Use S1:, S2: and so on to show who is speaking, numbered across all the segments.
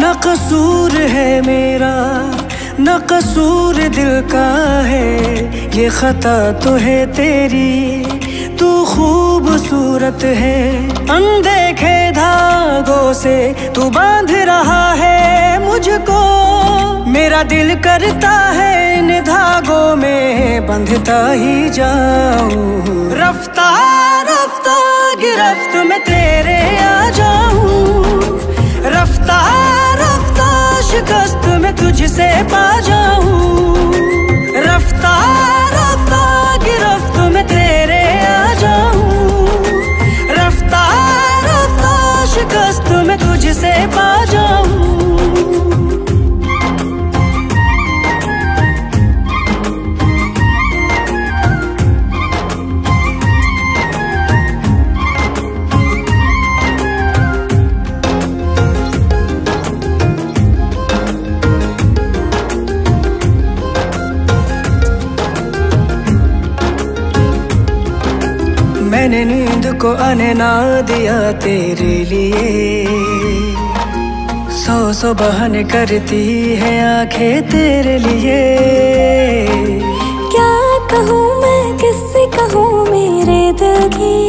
S1: न कसूर है मेरा, न कसूर दिल का है, ये खता तो है तेरी, तू खूबसूरत है। अनदेखे धागों से तू बाँध रहा है मुझको, मेरा दिल करता है इन धागों में, बंधता ही जाऊँ। रफ्ता रफ्ता गिरफ्त में तेरे आ जाऊँ। रफ्ता शिकस्त में तुझसे पा मैंने नींद को आने ना दिया तेरे लिए। सौ सौ बहाने करती है आँखें तेरे लिए।
S2: क्या कहूँ मैं, किससे कहूँ मेरे दिल की?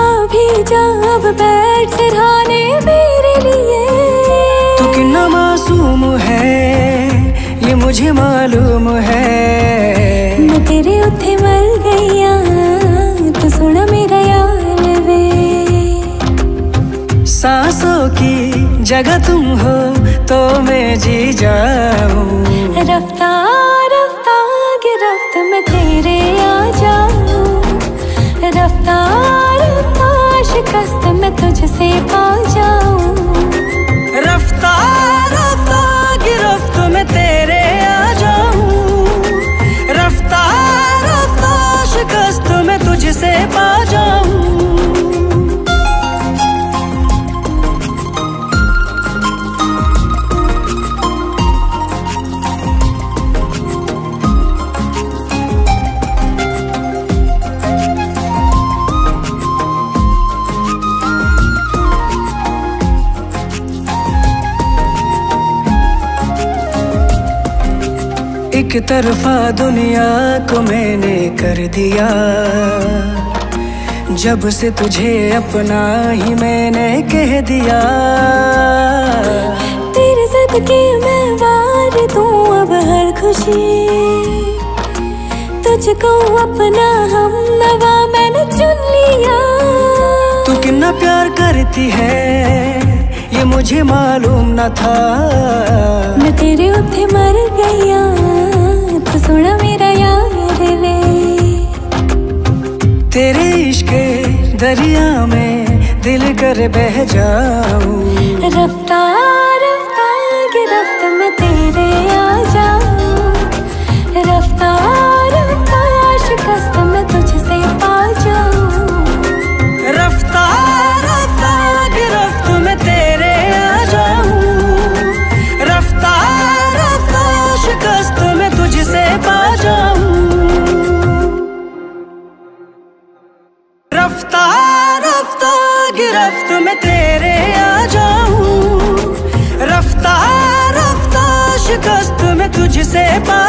S2: अभी जा बैठ, सिरहाने मेरे लिए।
S1: जगह तुम हो तो मैं जी जाऊँ।
S2: रफ्ता रफ्ता गिरफ्त में तेरे आ जाऊँ। रफ्तार रफ्ता शिकस्त में तुझसे पा
S1: एक तरफा दुनिया को मैंने कर दिया। जब से तुझे अपना ही मैंने कह दिया।
S2: तेरे सदके मैं वार दूँ अब हर खुशी। तुझको अपना हम नवा मैंने चुन लिया।
S1: तू कितना प्यार करती है ये मुझे मालूम न था।
S2: मैं तेरे उठे मर गईया तू सुना मेरा यार वे
S1: तेरे इश्क दरिया में दिल कर बह जाऊँ।
S2: रफ्तार रफ्ता गिरफ्त में तेरे आ जाऊँ। रफ्ता रफ्ता
S1: गिरफ्त में तेरे आ जाऊँ। रफ्ता रफ्ता शिकस्त में तुझसे पा